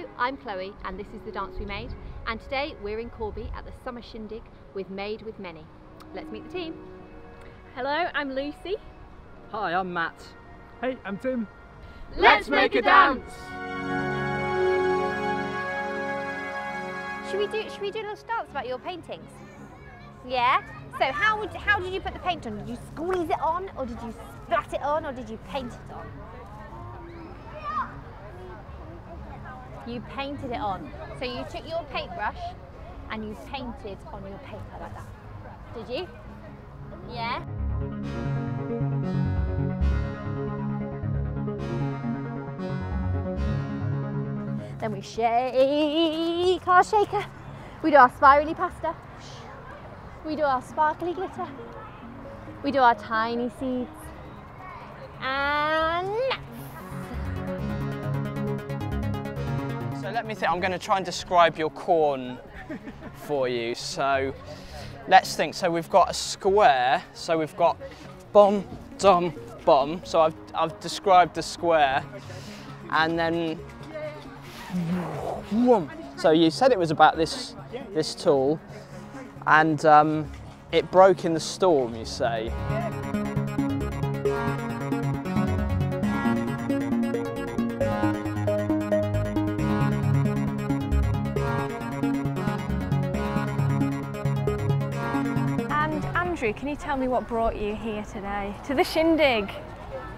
Hello, I'm Chloe and this is The Dance We Made and today we're in Corby at the Summer Shindig with Made with Many. Let's meet the team. Hello, I'm Lucy. Hi, I'm Matt. Hey, I'm Tim. Let's make a dance! Should we do should we do a little dance about your paintings? Yeah? So how would how did you put the paint on? Did you squeeze it on or did you splat it on or did you paint it on? You painted it on. So you took your paintbrush and you painted on your paper like that. Did you? Yeah? Then we shake our shaker. We do our spirally pasta. We do our sparkly glitter. We do our tiny seeds. And Let me think, I'm going to try and describe your corn for you. So let's think. So we've got a square. So we've got bum, dum, bum. So I've, I've described the square. And then, so you said it was about this, this tool And um, it broke in the storm, you say. Andrew, can you tell me what brought you here today to the shindig?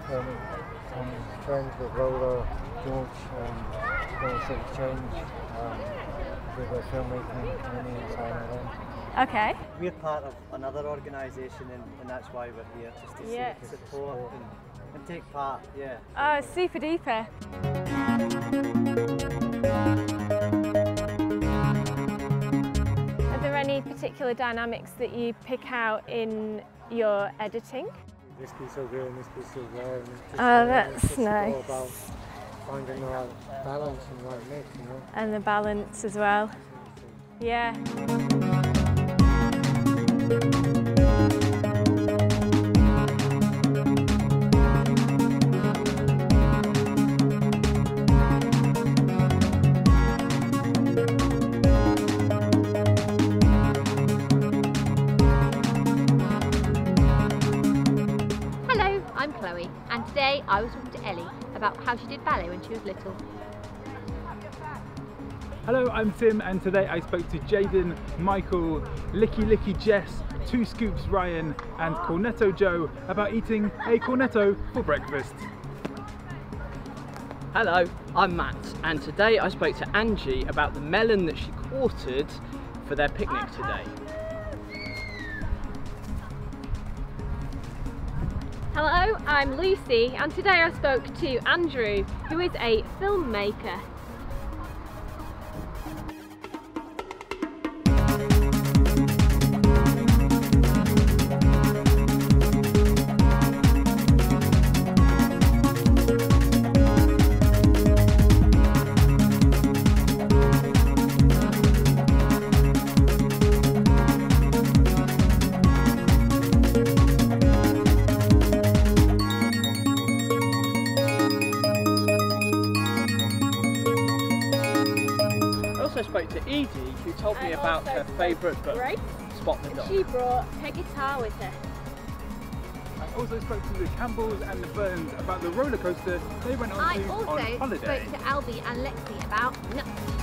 um, some friends with Lola, George, um, going to exchange um, with a filmmaking community in China. Okay. We're part of another organisation and, and that's why we're here, just to Yeah. see, support and, and take part, yeah. Oh, super duper. Particular dynamics that you pick out in your editing? This piece here and this piece ah, over there. And it's just, Oh, that's it's just all nice. about finding the right balance and right mix, you know. And the balance as well. Yeah. I'm Chloe and today I was talking to Ellie about how she did ballet when she was little. Hello, I'm Tim, and today I spoke to Jaden, Michael, Licky Licky Jess, Two Scoops Ryan, and Cornetto Joe about eating a cornetto for breakfast. Hello, I'm Matt, and today I spoke to Angie about the melon that she quartered for their picnic today. Hello, I'm Lucy, and today I spoke to Andrew, who is a filmmaker. Edie, who told me I about her favourite book, Grace. Spot the Dog. She brought her guitar with her. I also spoke to the Campbells and the Burns about the roller coaster they went on I to also on holiday. spoke to Albie and Lexi about nuts.